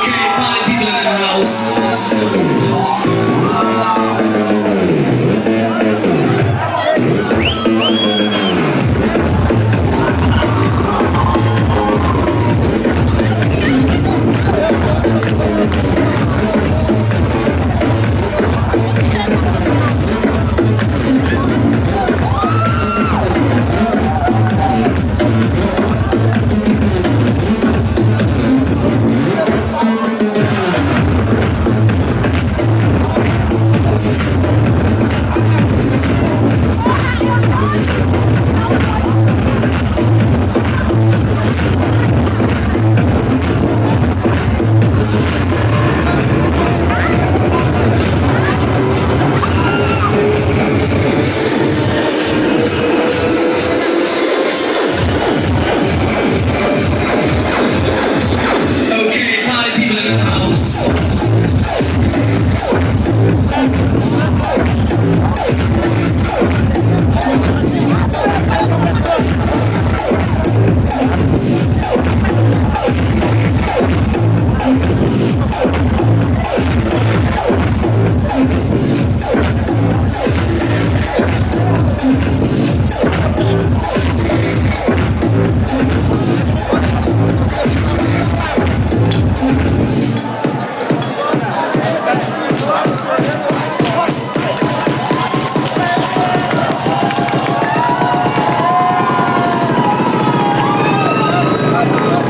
Okay, party people in the house. Gracias.